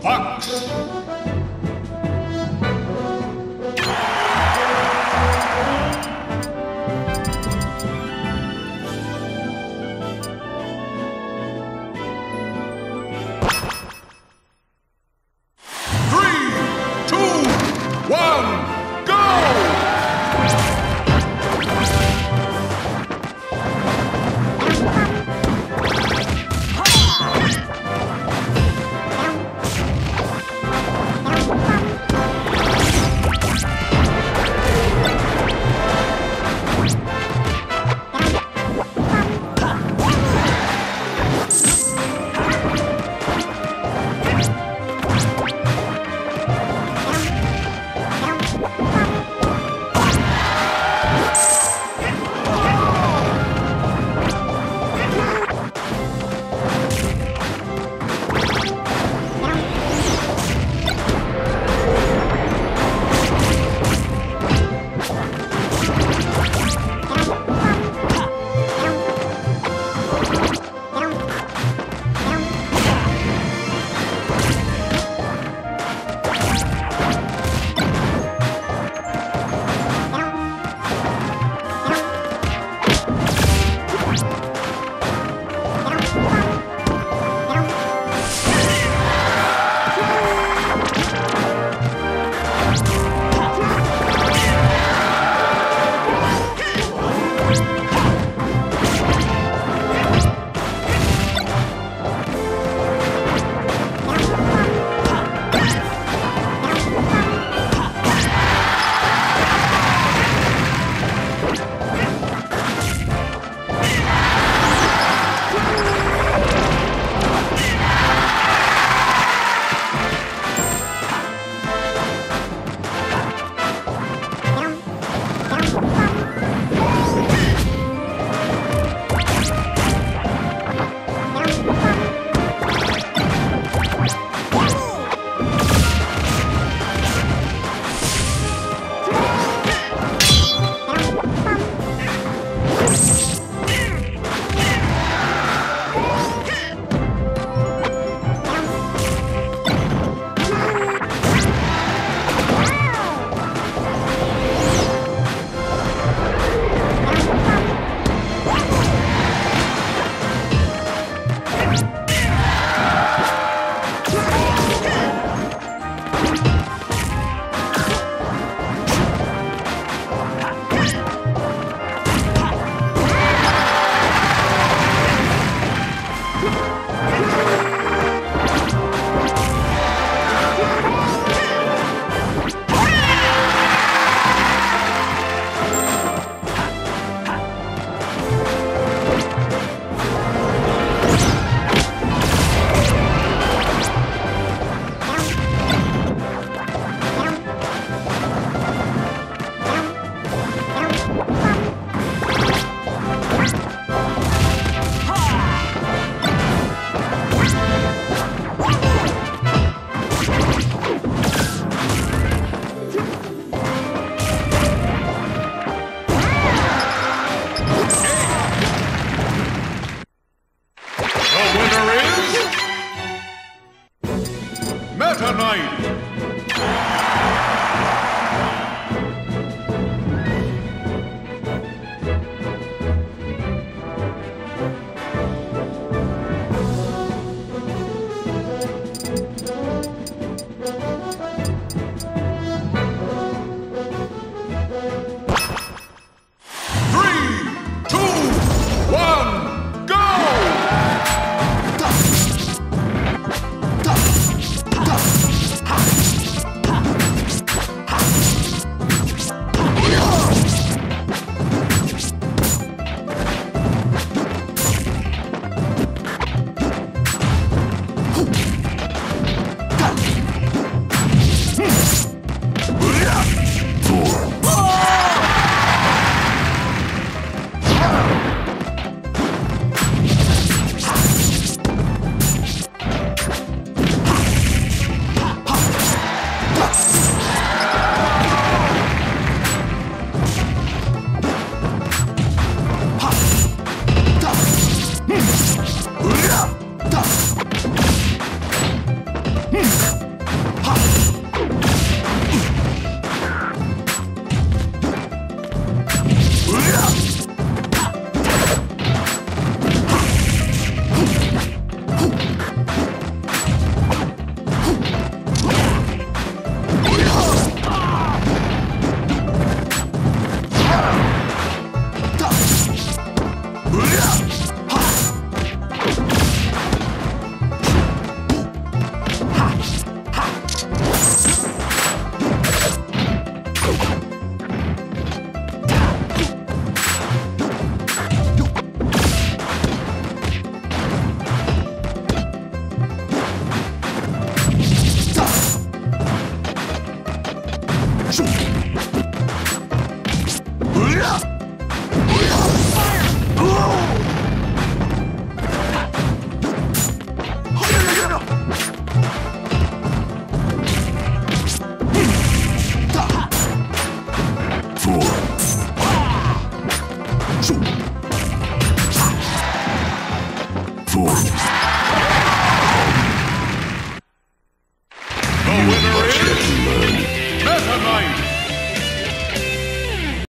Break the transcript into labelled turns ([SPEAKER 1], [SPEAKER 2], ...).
[SPEAKER 1] Fox. Meta
[SPEAKER 2] Futuro.